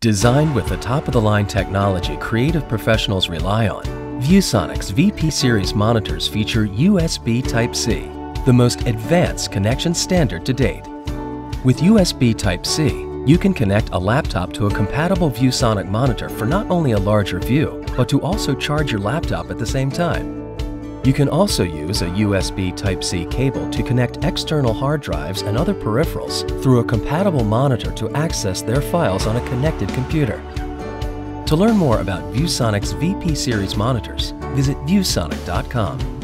Designed with the top-of-the-line technology creative professionals rely on, ViewSonic's VP series monitors feature USB Type-C, the most advanced connection standard to date. With USB Type-C, you can connect a laptop to a compatible ViewSonic monitor for not only a larger view, but to also charge your laptop at the same time. You can also use a USB Type-C cable to connect external hard drives and other peripherals through a compatible monitor to access their files on a connected computer. To learn more about ViewSonic's VP series monitors, visit viewsonic.com.